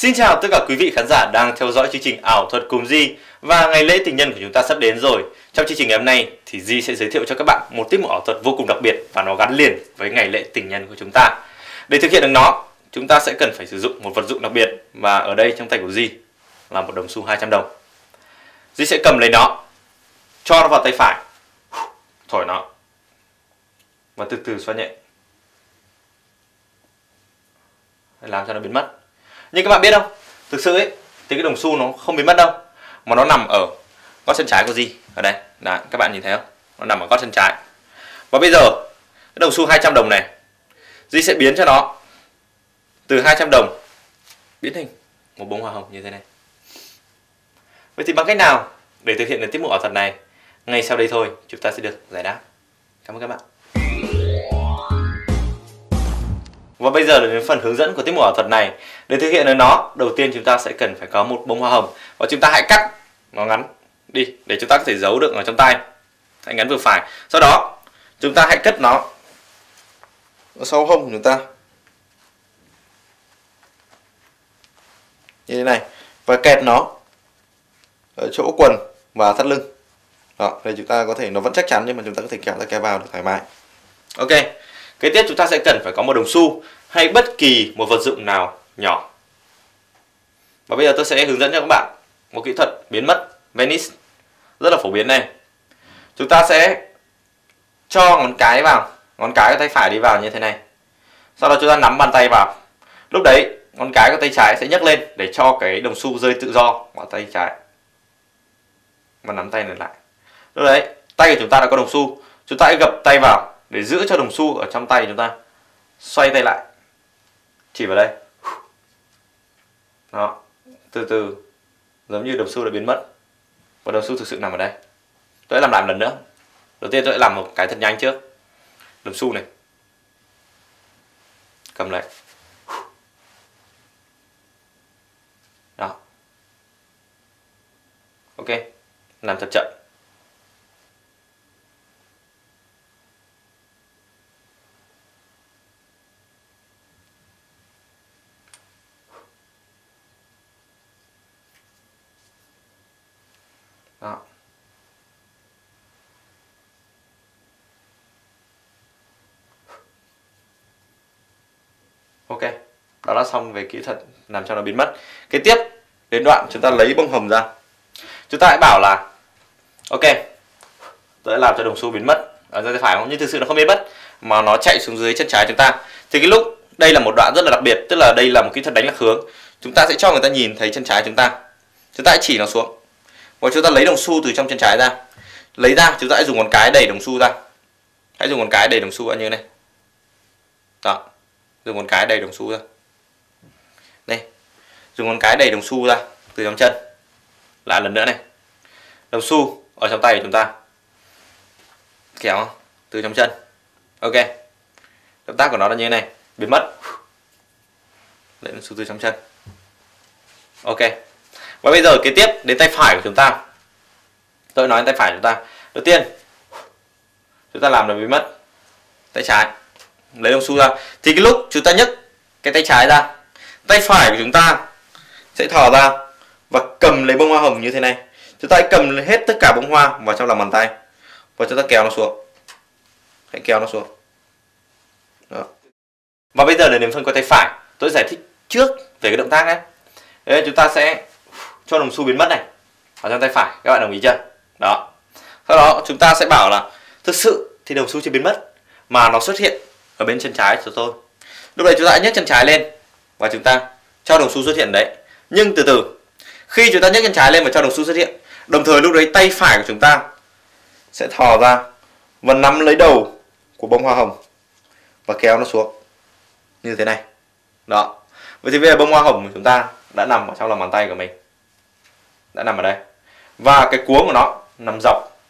Xin chào tất cả quý vị khán giả đang theo dõi chương trình ảo thuật cùng Di và ngày lễ tình nhân của chúng ta sắp đến rồi. Trong chương trình ngày hôm nay thì Di sẽ giới thiệu cho các bạn một tiết mục ảo thuật vô cùng đặc biệt và nó gắn liền với ngày lễ tình nhân của chúng ta. Để thực hiện được nó, chúng ta sẽ cần phải sử dụng một vật dụng đặc biệt và ở đây trong tay của Di là một đồng xu 200 đồng. Di sẽ cầm lấy nó, cho nó vào tay phải, thổi nó và từ từ xoa nhẹ. Làm cho nó biến mất nhưng các bạn biết không? Thực sự ấy, thì cái đồng xu nó không biến mất đâu, mà nó nằm ở gót chân trái của gì ở đây, đấy, các bạn nhìn thấy không? Nó nằm ở gót chân trái. Và bây giờ, cái đồng xu 200 đồng này Di sẽ biến cho nó từ 200 đồng, biến thành một bông hoa hồng như thế này. Vậy thì bằng cách nào để thực hiện được tiết mục ảo thuật này? Ngay sau đây thôi, chúng ta sẽ được giải đáp. Cảm ơn các bạn. Và bây giờ đến phần hướng dẫn của tiết mục ảo thuật này. Để thực hiện được nó, đầu tiên chúng ta sẽ cần phải có một bông hoa hồng và chúng ta hãy cắt nó ngắn đi để chúng ta có thể giấu được ở trong tay. Hãy ngắn vừa phải. Sau đó, chúng ta hãy cất nó ở sau hông của chúng ta. Như thế này và kẹt nó ở chỗ quần và thắt lưng. Đó, đây chúng ta có thể nó vẫn chắc chắn nhưng mà chúng ta có thể kéo ra kéo vào được thoải mái. Ok. Kế tiếp chúng ta sẽ cần phải có một đồng xu hay bất kỳ một vật dụng nào nhỏ. Và bây giờ tôi sẽ hướng dẫn cho các bạn một kỹ thuật biến mất Venice rất là phổ biến này. Chúng ta sẽ cho ngón cái vào, ngón cái của tay phải đi vào như thế này. Sau đó chúng ta nắm bàn tay vào. Lúc đấy ngón cái của tay trái sẽ nhấc lên để cho cái đồng xu rơi tự do vào tay trái. Và nắm tay lại. Lúc đấy tay của chúng ta đã có đồng xu, chúng ta hãy gập tay vào để giữ cho đồng xu ở trong tay chúng ta. Xoay tay lại. Chỉ vào đây. Đó. Từ từ. Giống như đồng xu đã biến mất. Và đồng xu thực sự nằm ở đây. Tôi sẽ làm lại một lần nữa. Đầu tiên tôi sẽ làm một cái thật nhanh trước. Đồng xu này. Cầm lại đó. Ok. Làm thật chậm. Đó. Ok, đó là xong về kỹ thuật làm cho nó biến mất. Kế tiếp, đến đoạn chúng ta lấy bông hồng ra. Chúng ta hãy bảo là, ok, tôi đã làm cho đồng xu biến mất. Ở ra phải không? Nhưng thực sự nó không biến mất, mà nó chạy xuống dưới chân trái chúng ta. Thì cái lúc đây là một đoạn rất là đặc biệt, tức là đây là một kỹ thuật đánh lạc hướng. Chúng ta sẽ cho người ta nhìn thấy chân trái chúng ta. Chúng ta hãy chỉ nó xuống và chúng ta lấy đồng xu từ trong chân trái ra. Lấy ra, chúng ta hãy dùng ngón cái đẩy đồng xu ra. Hãy dùng ngón cái đẩy đồng xu ra như này. Đó, dùng ngón cái đẩy đồng xu ra. Đây, dùng ngón cái đẩy đồng xu ra từ trong chân. Lại lần nữa này. Đồng xu ở trong tay của chúng ta. Kéo từ trong chân. Ok. Động tác của nó là như thế này. Biến mất. Lấy đồng xu từ trong chân. Ok và bây giờ kế tiếp đến tay phải của chúng ta. Tôi nói tay phải của chúng ta. Đầu tiên chúng ta làm là bị mất tay trái. Lấy đồng xu ra. Thì cái lúc chúng ta nhấc cái tay trái ra tay phải của chúng ta sẽ thò ra và cầm lấy bông hoa hồng như thế này. Chúng ta hãy cầm hết tất cả bông hoa vào trong lòng bàn tay và chúng ta kéo nó xuống. Hãy kéo nó xuống. Đó. và bây giờ là đến phần của tay phải. Tôi giải thích trước về cái động tác ấy Đấy, chúng ta sẽ cho đồng xu biến mất này. Ở trong tay phải, các bạn đồng ý chưa? Đó. Sau đó, chúng ta sẽ bảo là thực sự thì đồng xu chưa biến mất, mà nó xuất hiện ở bên chân trái của tôi. Lúc này chúng ta nhấc chân trái lên và chúng ta cho đồng xu xuất hiện đấy. Nhưng từ từ, khi chúng ta nhấc chân trái lên và cho đồng xu xuất hiện, đồng thời lúc đấy tay phải của chúng ta sẽ thò ra và nắm lấy đầu của bông hoa hồng và kéo nó xuống. Như thế này. Đó. Vậy thì bây giờ bông hoa hồng của chúng ta đã nằm ở trong lòng bàn tay của mình đã nằm ở đây. Và cái cuống của nó nằm dọc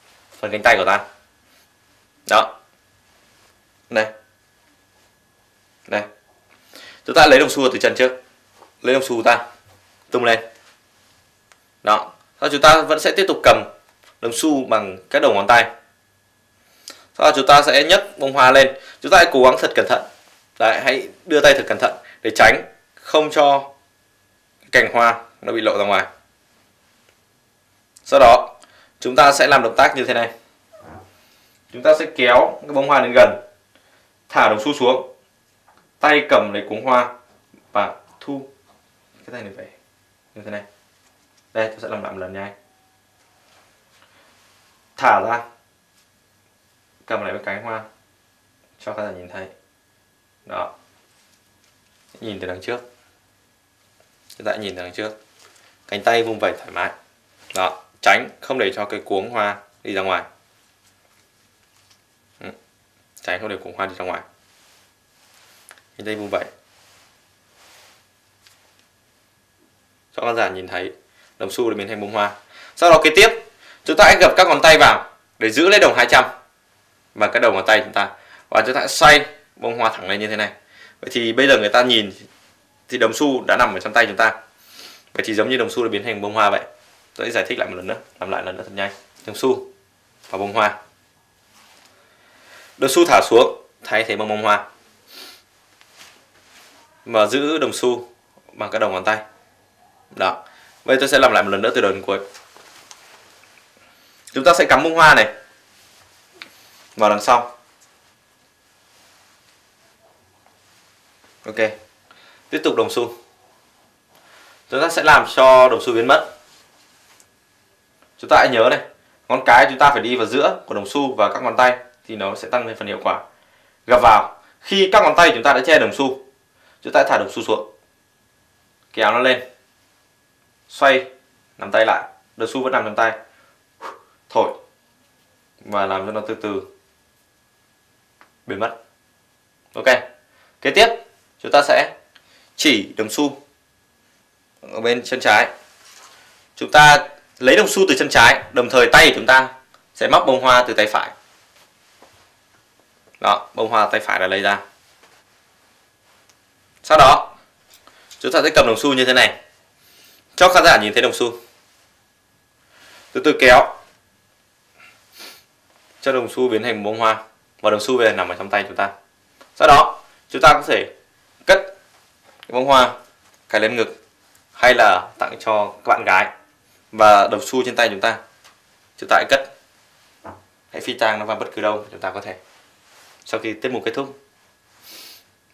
phần cánh tay của ta. Đó. Đây. Đây. Chúng ta lấy đồng xu từ chân trước. Lấy đồng xu ta. Tung lên. Đó. Sau chúng ta vẫn sẽ tiếp tục cầm đồng xu bằng cái đầu ngón tay. Sau đó chúng ta sẽ nhấc bông hoa lên. Chúng ta hãy cố gắng thật cẩn thận. Đấy, hãy đưa tay thật cẩn thận để tránh không cho cành hoa nó bị lộ ra ngoài sau đó, chúng ta sẽ làm động tác như thế này. Chúng ta sẽ kéo cái bông hoa đến gần, thả đồng xu xuống, tay cầm lấy cuống hoa và thu cái tay này về như thế này. Đây, tôi sẽ làm lại một lần nha thả ra, cầm lại cái cánh hoa cho khán giả nhìn thấy. Đó. Nhìn từ đằng trước. Hiện tại nhìn từ đằng trước. Cánh tay vung vẩy thoải mái. Đó tránh, không để cho cái cuống hoa đi ra ngoài. Ừ, tránh không để cuống hoa đi ra ngoài. Như đây vung vậy. Cho khán giả nhìn thấy, đồng xu để biến thành bông hoa. Sau đó kế tiếp, chúng ta hãy gập các ngón tay vào để giữ lấy đồng 200 và cái đầu ngón tay chúng ta. Và chúng ta xoay bông hoa thẳng lên như thế này. Vậy thì bây giờ người ta nhìn thì đồng xu đã nằm ở trong tay chúng ta. Vậy thì giống như đồng xu đã biến thành bông hoa vậy tôi sẽ giải thích lại một lần nữa, làm lại lần nữa thật nhanh. Đồng xu và bông hoa. Đồng xu thả xuống, thay thế bằng bông hoa. Và giữ đồng xu bằng các đầu ngón tay. Đó. Vậy tôi sẽ làm lại một lần nữa từ đầu đến cuối. Chúng ta sẽ cắm bông hoa này vào đằng sau. Ok. Tiếp tục đồng xu. Chúng ta sẽ làm cho đồng xu biến mất chúng ta hãy nhớ này, ngón cái chúng ta phải đi vào giữa của đồng xu và các ngón tay thì nó sẽ tăng lên phần hiệu quả. Gặp vào, khi các ngón tay chúng ta đã che đồng xu, chúng ta thả đồng xu xuống. Kéo nó lên, xoay, nắm tay lại, đồng xu vẫn nằm trong tay. Thổi và làm cho nó từ từ biến mất. Ok, kế tiếp chúng ta sẽ chỉ đồng xu ở bên chân trái. Chúng ta lấy đồng xu từ chân trái, đồng thời tay chúng ta sẽ móc bông hoa từ tay phải. Đó, bông hoa tay phải là lấy ra. Sau đó, chúng ta sẽ cầm đồng xu như thế này. Cho khán giả nhìn thấy đồng xu. Từ từ kéo. Cho đồng xu biến thành bông hoa và đồng xu về nằm ở trong tay chúng ta. Sau đó, chúng ta có thể cất cái bông hoa cài lên ngực hay là tặng cho các bạn gái và đồng xu trên tay chúng ta. Chúng ta hãy cất. Hãy phi tang nó vào bất cứ đâu chúng ta có thể. Sau khi tiết mục kết thúc.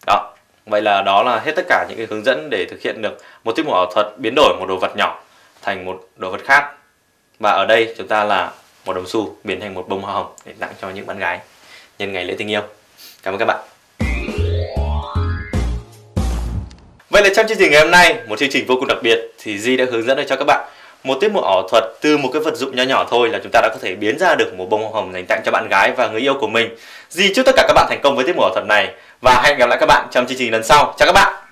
Đó. Vậy là đó là hết tất cả những cái hướng dẫn để thực hiện được một tiết mục ảo thuật biến đổi một đồ vật nhỏ thành một đồ vật khác. Và ở đây chúng ta là một đồng xu biến thành một bông hoa hồng để tặng cho những bạn gái nhân ngày lễ tình yêu. Cảm ơn các bạn. Vậy là trong chương trình ngày hôm nay, một chương trình vô cùng đặc biệt thì Di đã hướng dẫn được cho các bạn một tiết mục ảo thuật từ một cái vật dụng nhỏ nhỏ thôi là chúng ta đã có thể biến ra được một bông hoa hồng dành tặng cho bạn gái và người yêu của mình. Di chúc tất cả các bạn thành công với tiết mục ảo thuật này và hẹn gặp lại các bạn trong chương trình lần sau. Chào các bạn.